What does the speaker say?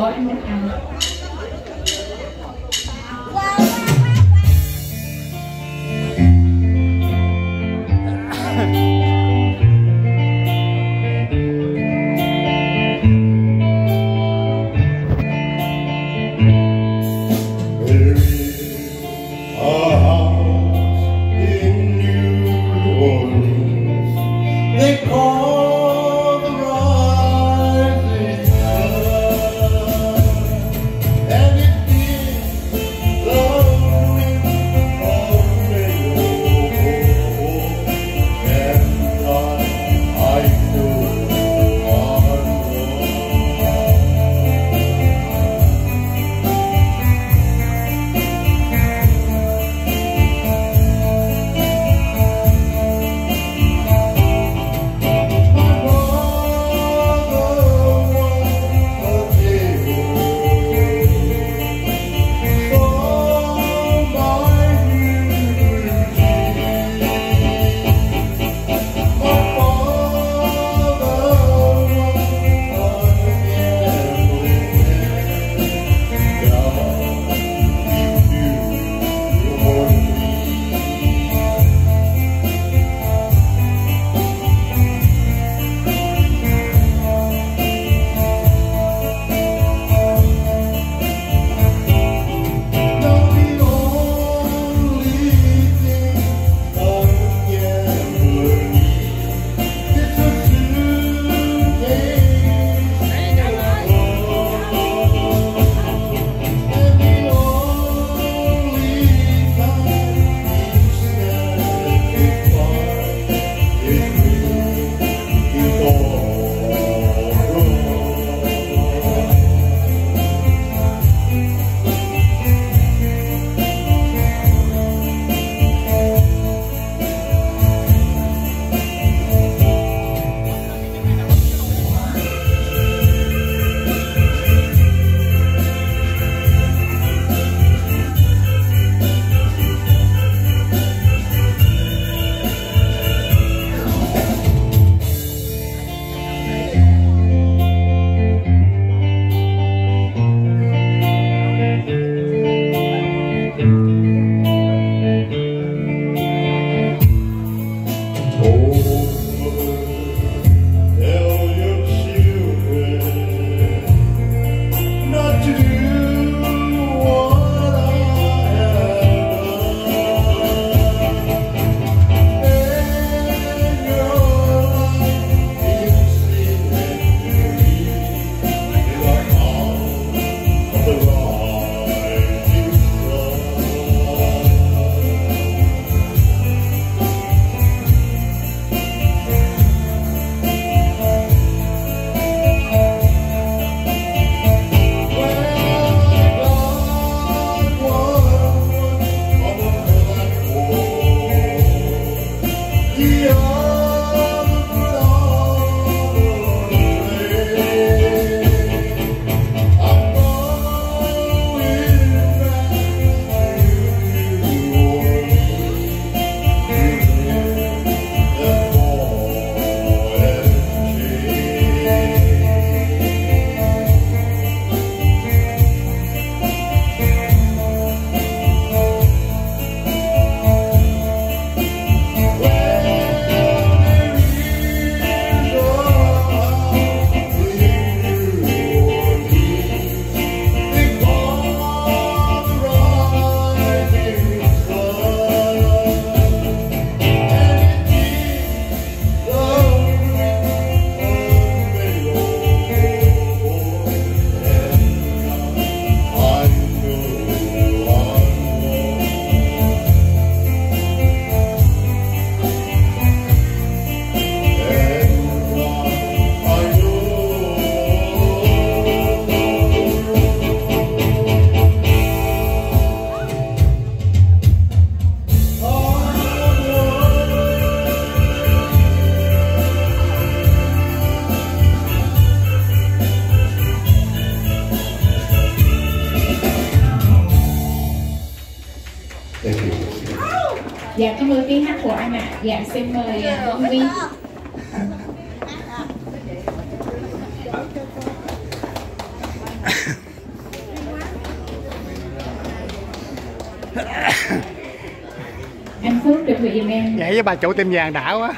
Bottom and Dạ cảm ơn tiếng hát của anh ạ. Dạ xin mời à, Vân Vi. anh Phước chuẩn bị giùm em Nhảy với bà chủ tiệm vàng đã quá